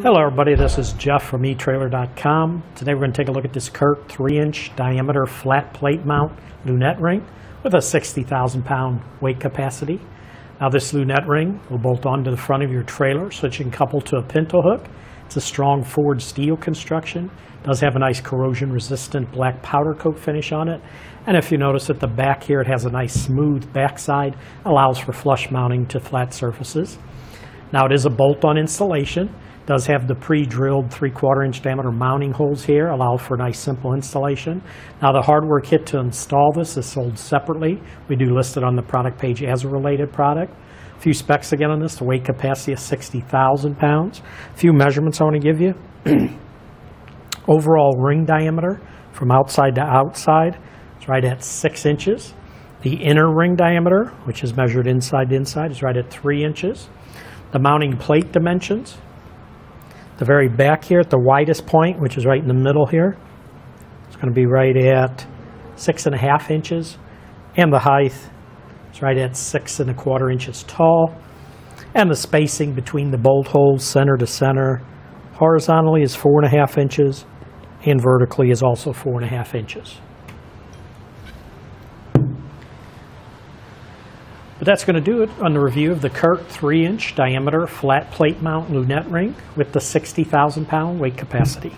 Hello everybody, this is Jeff from eTrailer.com. Today we're going to take a look at this Curt 3-inch diameter flat plate mount lunette ring with a 60,000 pound weight capacity. Now this lunette ring will bolt onto the front of your trailer so that you can couple to a pinto hook. It's a strong forged steel construction. does have a nice corrosion resistant black powder coat finish on it. And if you notice at the back here it has a nice smooth backside, allows for flush mounting to flat surfaces. Now it is a bolt-on installation. Does have the pre-drilled three-quarter inch diameter mounting holes here, allow for a nice simple installation. Now the hardware kit to install this is sold separately. We do list it on the product page as a related product. A few specs again on this, the weight capacity is 60,000 pounds. A few measurements I want to give you. Overall ring diameter from outside to outside is right at six inches. The inner ring diameter, which is measured inside to inside, is right at three inches. The mounting plate dimensions, the very back here at the widest point, which is right in the middle here, it's going to be right at six and a half inches. And the height is right at six and a quarter inches tall. And the spacing between the bolt holes, center to center, horizontally is four and a half inches, and vertically is also four and a half inches. But that's going to do it on the review of the Curt 3-inch diameter flat plate mount lunette ring with the 60,000 pound weight capacity.